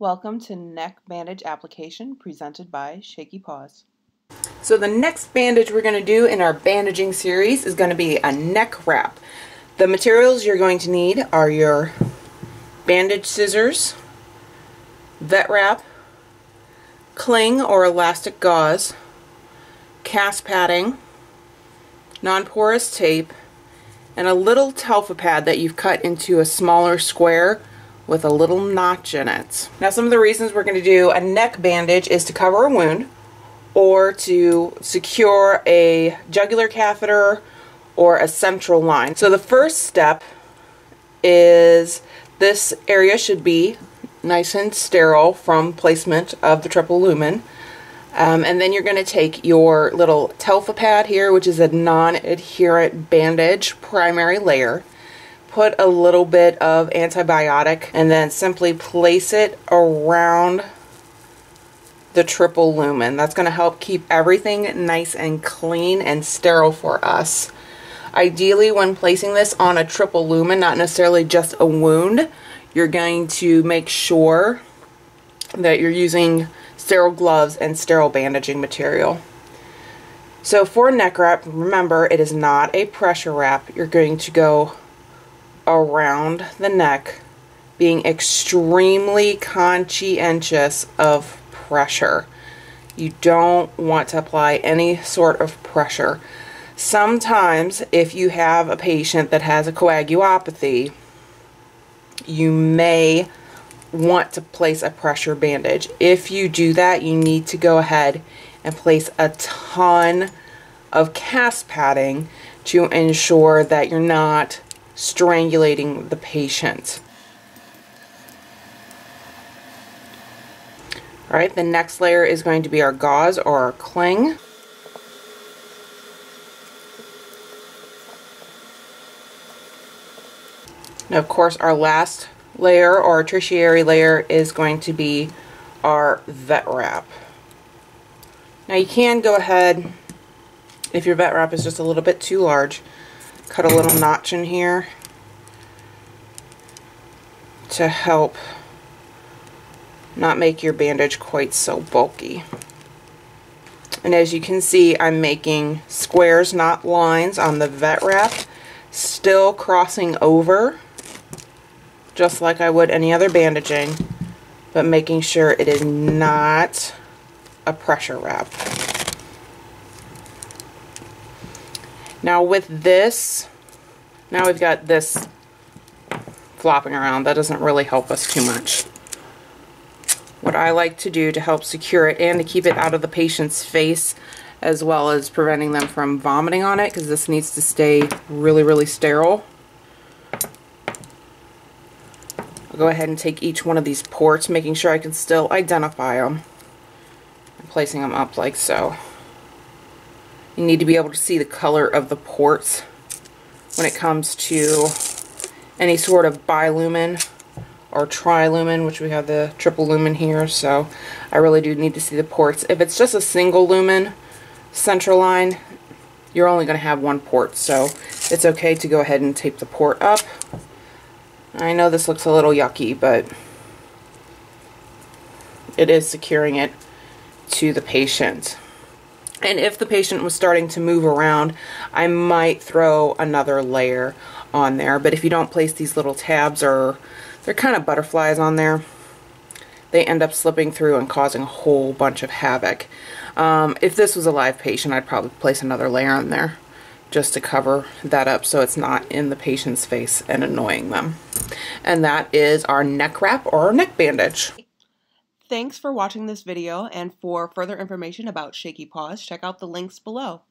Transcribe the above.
Welcome to neck bandage application presented by Shaky Paws. So the next bandage we're going to do in our bandaging series is going to be a neck wrap. The materials you're going to need are your bandage scissors, vet wrap, cling or elastic gauze, cast padding, non-porous tape, and a little Telfa pad that you've cut into a smaller square with a little notch in it. Now some of the reasons we're going to do a neck bandage is to cover a wound or to secure a jugular catheter or a central line. So the first step is this area should be nice and sterile from placement of the triple lumen. Um, and then you're going to take your little Telfa pad here, which is a non-adherent bandage primary layer, put a little bit of antibiotic, and then simply place it around the triple lumen. That's going to help keep everything nice and clean and sterile for us. Ideally, when placing this on a triple lumen, not necessarily just a wound, you're going to make sure that you're using sterile gloves, and sterile bandaging material. So for neck wrap, remember it is not a pressure wrap. You're going to go around the neck being extremely conscientious of pressure. You don't want to apply any sort of pressure. Sometimes if you have a patient that has a coagulopathy, you may want to place a pressure bandage. If you do that, you need to go ahead and place a ton of cast padding to ensure that you're not strangulating the patient. Alright, the next layer is going to be our gauze or our cling. Now, of course, our last layer or tertiary layer is going to be our vet wrap. Now you can go ahead, if your vet wrap is just a little bit too large, cut a little notch in here to help not make your bandage quite so bulky. And as you can see, I'm making squares, not lines, on the vet wrap, still crossing over just like I would any other bandaging, but making sure it is not a pressure wrap. Now with this, now we've got this flopping around. That doesn't really help us too much. What I like to do to help secure it and to keep it out of the patient's face as well as preventing them from vomiting on it because this needs to stay really, really sterile I'll go ahead and take each one of these ports, making sure I can still identify them. And placing them up like so. You need to be able to see the color of the ports when it comes to any sort of bilumen or trilumen, which we have the triple lumen here, so I really do need to see the ports. If it's just a single lumen central line, you're only going to have one port, so it's okay to go ahead and tape the port up. I know this looks a little yucky, but it is securing it to the patient. And if the patient was starting to move around, I might throw another layer on there. But if you don't place these little tabs or they're kind of butterflies on there, they end up slipping through and causing a whole bunch of havoc. Um, if this was a live patient, I'd probably place another layer on there just to cover that up so it's not in the patient's face and annoying them. And that is our neck wrap or neck bandage. Thanks for watching this video and for further information about Shaky Paws, check out the links below.